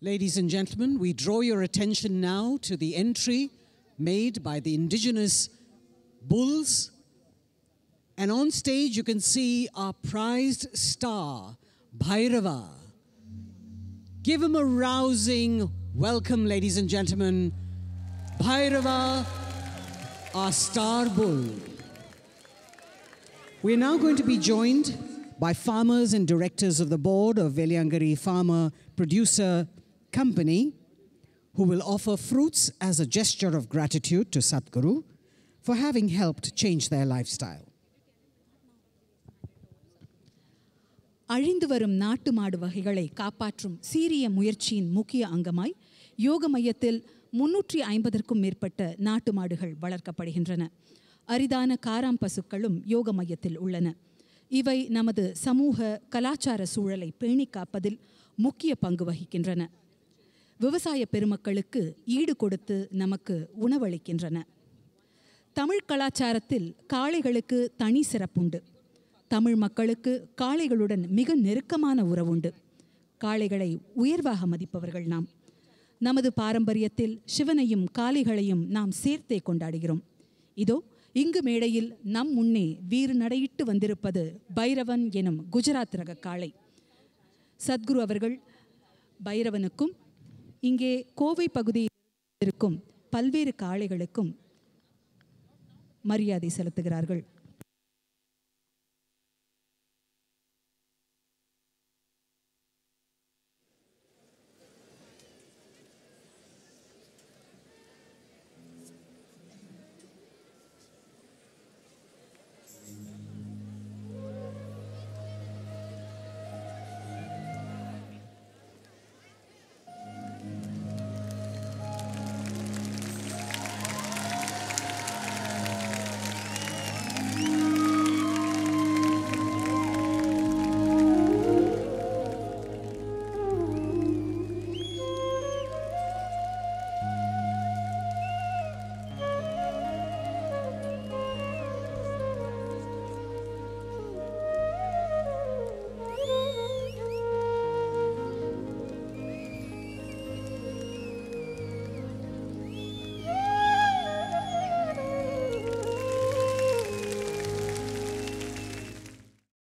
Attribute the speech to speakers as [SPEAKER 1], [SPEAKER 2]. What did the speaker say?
[SPEAKER 1] Ladies and gentlemen, we draw your attention now to the entry made by the indigenous bulls. And on stage, you can see our prized star, Bhairava. Give him a rousing welcome, ladies and gentlemen. Bhairava, our star bull. We're now going to be joined by farmers and directors of the board of Veliangari Farmer Producer Company, who will offer fruits as a gesture of gratitude to Sadhguru for having helped change their lifestyle.
[SPEAKER 2] அழிந்து வரும் நாட்டு மாடு வகைகளை காப்பாற்றும் சீரிய முயற்சியின் முக்கிய அங்கமாய் யோக மையத்தில் முன்னூற்றி ஐம்பதற்கும் மேற்பட்ட நாட்டு மாடுகள் வளர்க்கப்படுகின்றன. அரிதான காராம் பசுக்களும் யோக மையத்தில் உள்ளன. இவை நமது சமூக கலாச்சார சூழலை பேணி காப்பதில் முக்கிய பங்கு வகிக்கின்றன. விவசாய பெருமக்களுக்கு ஈடு கொடுத்து நமக்கு உணவளிக்கின்றன. தமிழ் கலாச்சாரத்தில் காளைகளுக்கு தனி சிறப்புண்டு. தமிழ் மக்களுக்கு காளைகளுடன் மிக நெருக்கமான உறவுண்டு. காளைகளை உயர்வாக மதிப்பவர்கள் நாம். நமது பாரம்பரியத்தில் சிவனையும் காளைகளையும் நாம் சேர்த்தே கொண்டாடுகிறோம். இதோ இங்கு மேடையில் நம் முன்னே வீறு நடையிட்டு வந்திருப்பது பைரவன் எனும் குஜராத் ரக காளை. சத்குரு அவர்கள் பைரவனுக்கும் இங்கே கோவை பகுதியில் இருக்கும் பல்வேறு காளைகளுக்கும் மரியாதை செலுத்துகிறார்கள்.